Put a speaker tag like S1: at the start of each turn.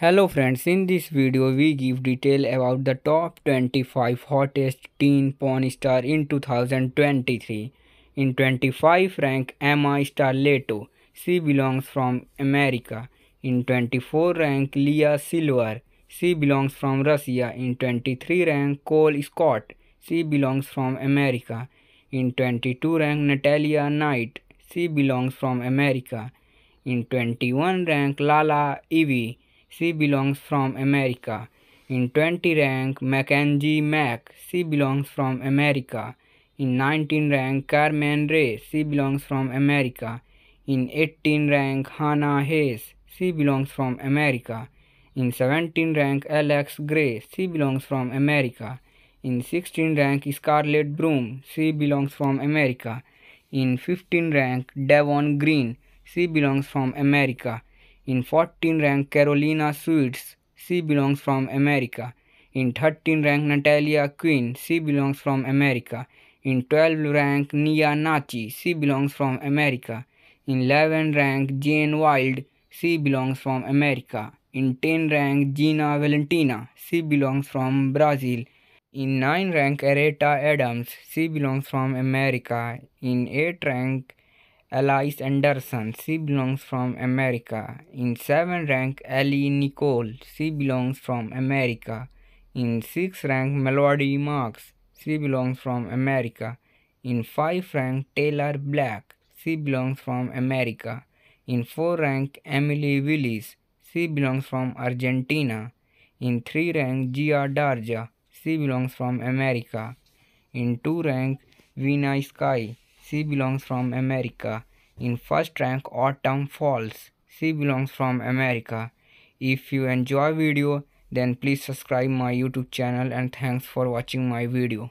S1: Hello friends, in this video we give detail about the top 25 hottest teen porn star in 2023. In 25 rank Emma Starletto, she belongs from America. In 24 rank Leah Silver, she belongs from Russia. In 23 rank Chloe Scott, she belongs from America. In 22 rank Natalie Knight, she belongs from America. In 21 rank Lala Ivy, she belongs from America. In 20 rank, Mackenzie Mack, she belongs from America. In 19 rank, Carmen Ray, she belongs from America. In 18 rank, Hannah Hayes, she belongs from America. In 17 rank, Alex Gray, she belongs from America. In 16 rank, Scarlett Broom, she belongs from America. In 15 rank, Devon Green, she belongs from America. In 14 rank Carolina Sweets, she belongs from America. In 13 rank Natalia Queen, she belongs from America. In 12 rank Nia Nacci, she belongs from America. In 11 rank Jane Wilde, she belongs from America. In 10 rank Gina Valentina, she belongs from Brazil. In 9 rank Arietta Adams, she belongs from America. In 8 rank Alyce Anderson, she belongs from America. In 7 rank, Allie Nicole, she belongs from America. In 6 rank, Melody Marks, she belongs from America. In 5 rank, Taylor Blake, she belongs from America. In 4 rank, Emily Willis, she belongs from Argentina. In 3 rank, Gia Derza, she belongs from America. In 2 rank, Vina Sky, she belongs from America. In first rank Autumn Falls, she belongs from America. If you enjoy video, then please subscribe my YouTube channel and thanks for watching my video.